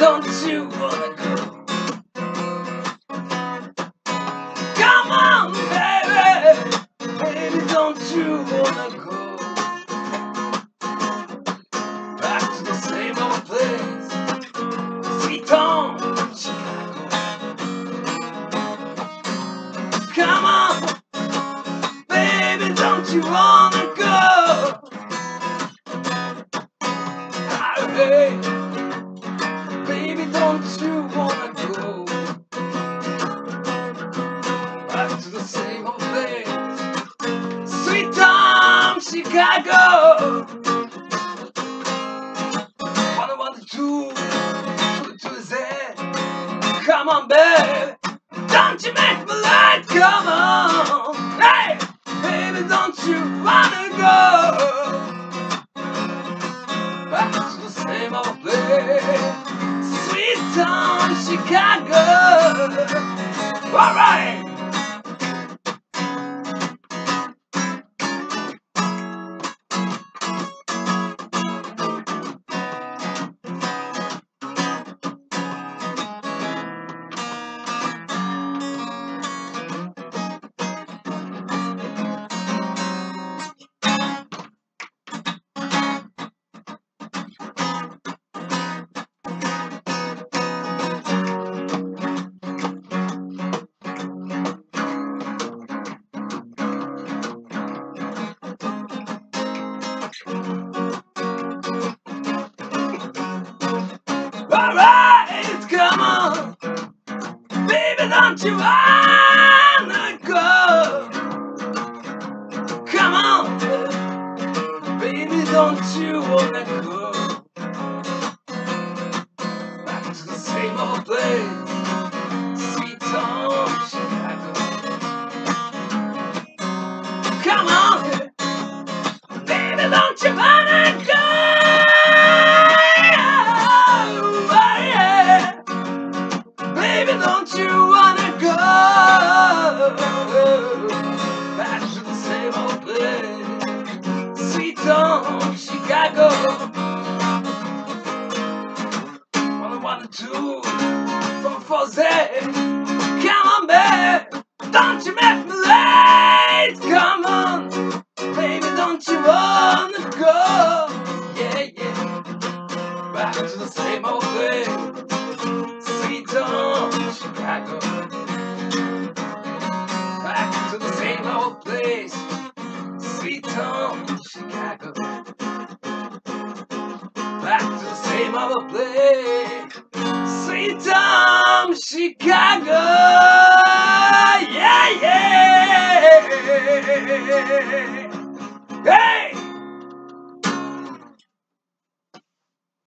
Don't you wanna go? Come on, baby. Baby, don't you wanna go? Back to the same old place. Sweet home, Chicago. Come on, baby, don't you wanna go? Hey, you wanna go back to the same old place? Sweet Tom, Chicago. What I want to do, to to his head. Come on, don't you make me late? Come on, hey, baby, don't you wanna go? back to the same old place. Sweet town, Chicago. All right. You wanna go? Come on, baby, don't you wanna go Do from Jose. Come on, babe. Don't you make me late. Come on, baby, don't you wanna go? Yeah, yeah. Back to the same old place. Sweet home, Chicago. Back to the same old place. Sweet home, Chicago. Back to the same old place. Freedom Chicago! Yeah, yeah! Hey!